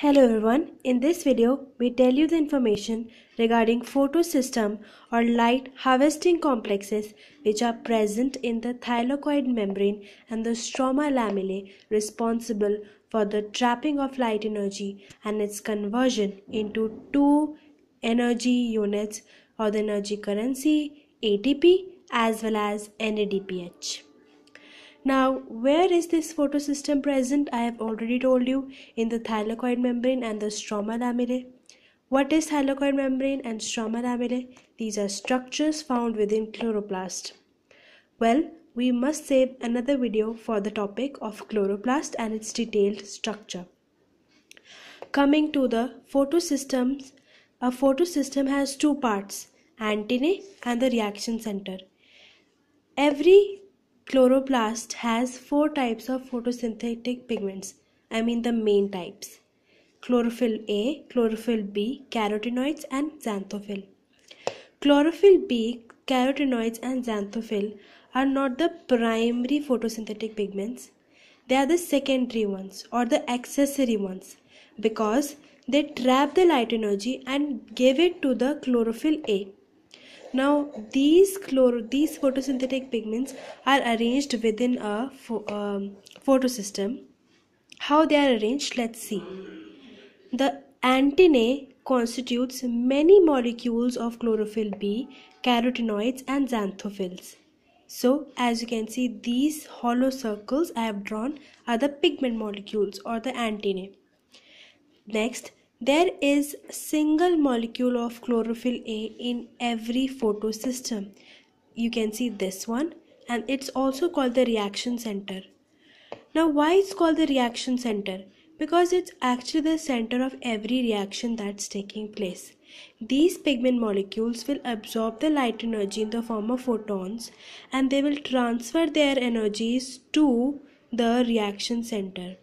Hello everyone, in this video we tell you the information regarding photosystem or light harvesting complexes which are present in the thylakoid membrane and the stroma lamellae responsible for the trapping of light energy and its conversion into two energy units or the energy currency ATP as well as NADPH. Now, where is this photosystem present? I have already told you in the thylakoid membrane and the stroma lamellae. What is thylakoid membrane and stroma lamellae? These are structures found within chloroplast. Well, we must save another video for the topic of chloroplast and its detailed structure. Coming to the photosystems, a photosystem has two parts, antennae and the reaction center. Every Chloroplast has four types of photosynthetic pigments. I mean the main types. Chlorophyll A, chlorophyll B, carotenoids and xanthophyll. Chlorophyll B, carotenoids and xanthophyll are not the primary photosynthetic pigments. They are the secondary ones or the accessory ones because they trap the light energy and give it to the chlorophyll A. Now these chloro these photosynthetic pigments are arranged within a pho um, photosystem. How they are arranged? Let's see. The antennae constitutes many molecules of chlorophyll B, carotenoids and xanthophylls. So as you can see these hollow circles I have drawn are the pigment molecules or the antennae. Next there is a single molecule of chlorophyll A in every photosystem. You can see this one and it's also called the reaction center. Now why it's called the reaction center? Because it's actually the center of every reaction that's taking place. These pigment molecules will absorb the light energy in the form of photons and they will transfer their energies to the reaction center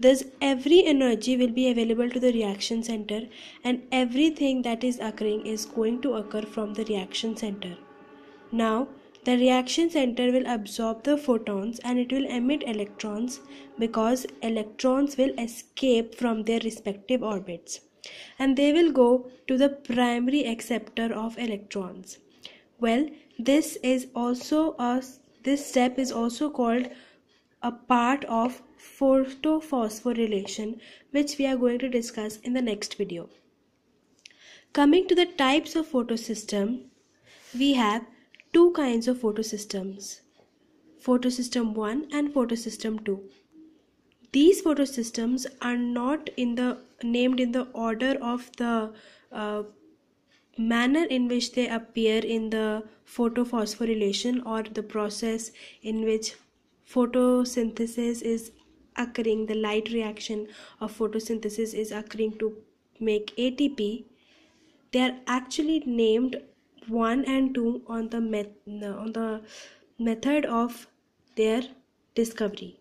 thus every energy will be available to the reaction center and everything that is occurring is going to occur from the reaction center. Now the reaction center will absorb the photons and it will emit electrons because electrons will escape from their respective orbits and they will go to the primary acceptor of electrons. Well this is also a this step is also called a part of photophosphorylation which we are going to discuss in the next video. Coming to the types of photosystem, we have two kinds of photosystems, photosystem 1 and photosystem 2. These photosystems are not in the named in the order of the uh, manner in which they appear in the photophosphorylation or the process in which photosynthesis is occurring the light reaction of photosynthesis is occurring to make ATP they are actually named 1 and 2 on the met on the method of their discovery.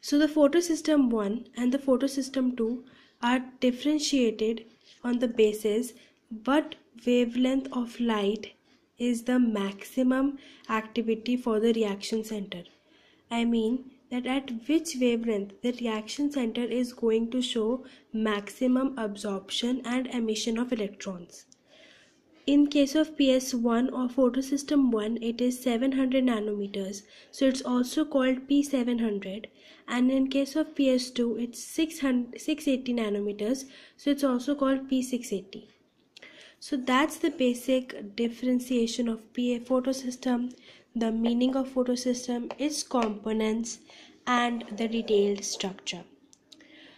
So the photosystem 1 and the photosystem 2 are differentiated on the basis what wavelength of light is the maximum activity for the reaction center. I mean that at which wavelength the reaction center is going to show maximum absorption and emission of electrons. In case of PS1 or photosystem 1 it is 700 nanometers so it's also called P700 and in case of PS2 it's 600, 680 nanometers so it's also called P680 so that's the basic differentiation of PA photosystem. The meaning of photosystem its components and the detailed structure